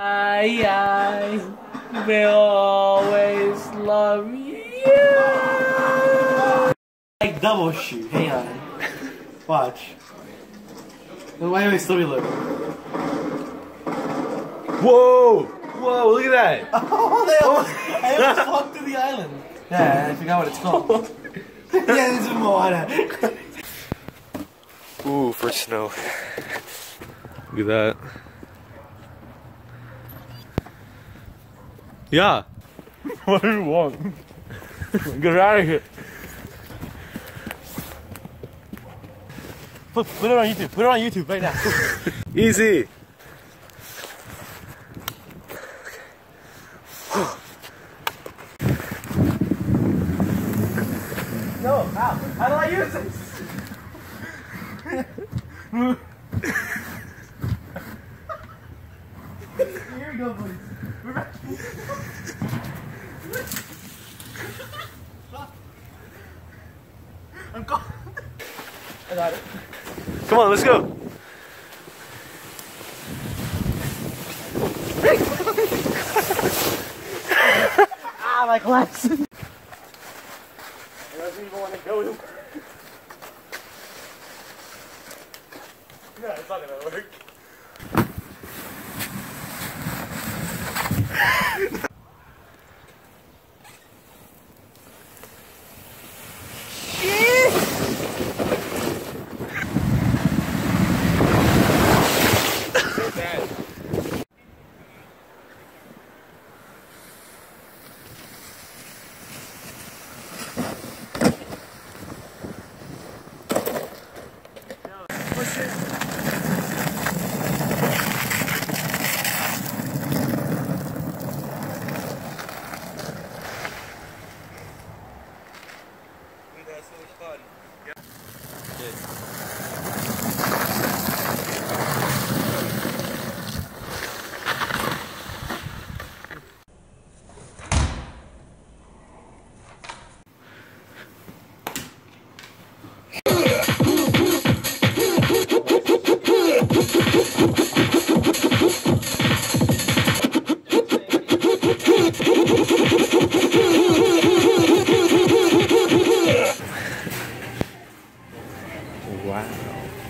I, I will always love you. Like double shoot. Hang on. Watch. Why do I still be looking? Whoa! Whoa, look at that! Oh, they almost, oh. I almost walked through the island. Yeah, I forgot what it's called. yeah, this is Moana. Ooh, for snow. Look at that. Yeah. what do you want? Get out of here. Put, put it on YouTube. Put it on YouTube right now. Easy. No, how? How do I use this? Here we go, boys. We're back. I'm going. I got it. Come on, let's go. Ah, my glasses. It doesn't even want to go. yeah, it's not gonna work. know.